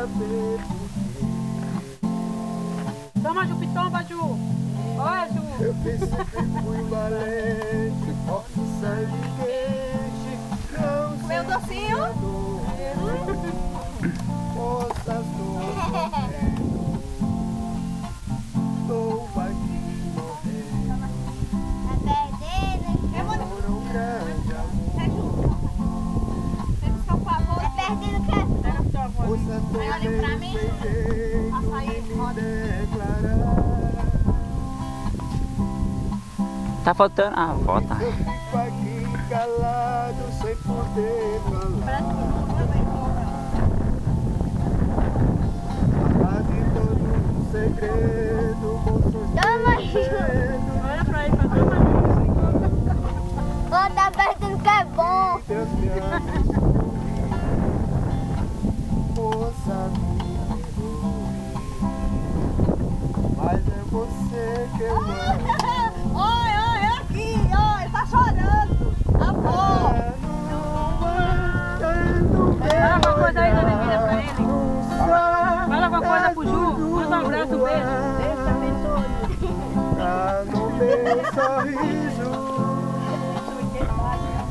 saber porquê. Toma, Ju, pitomba, Ju. Olha, Ju. Eu pensei que fui valente, forte sangue quente. Meu docinho? Aí pra mim. Tá faltando. Ah, volta. Toma, segredo. Olha pra ele, perdendo que é bom. Oi, oi, aqui, oi, tá chorando. Amor. Fala alguma coisa aí, dona Emília, pra ele. Fala alguma coisa pro Ju. Manda um abraço, um beijo. Deus te abençoe. Tá no meu sorriso.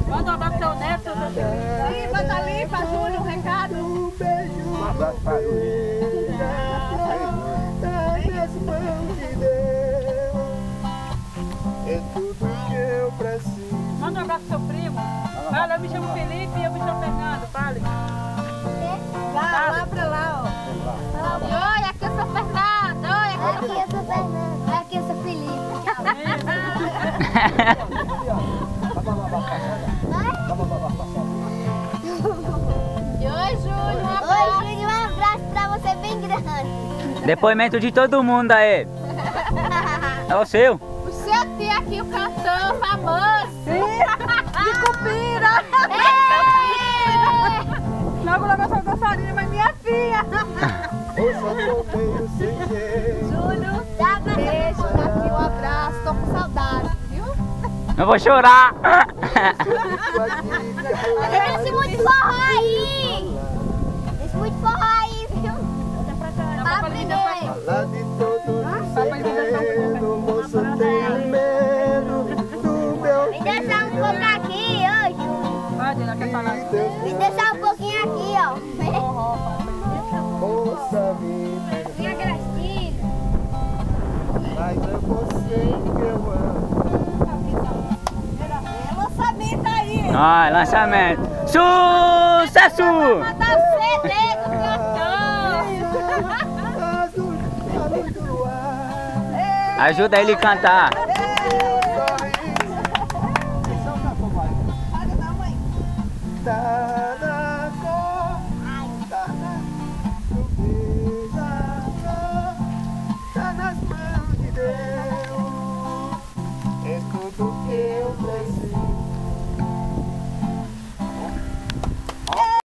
Manda um abraço pro seu neto, seu. Sim, manda ali pra Júlia um recado. Um beijo. Um abraço para nas Abraço seu primo. Fala, eu me chamo Felipe e eu me chamo Fernando. Fale. Lá, lá pra lá, ó. Oi, aqui eu sou Fernando. Oi, Aqui eu sou Fernando. Aqui eu sou Felipe. Oi, Júlio. Um Oi, Júnior, um abraço pra você bem grande. Depoimento de todo mundo aí. É o seu. O seu tem aqui o cantor famoso. Logo eu sou dançarina, mas minha filha. Eu tô meio sem jeito. Júlio, Dá pra beijo, tá aqui um abraço. Tô com saudade, viu? Eu vou chorar. Fico aqui Desce ela quer falar. Me deixar um pouquinho aqui, ó. Moça, me Minha gracinha. mas é você que eu amo. É lançamento aí. Ai, lançamento. Sucesso! Azul, azul do ar. Ajuda ele a cantar. Santo teu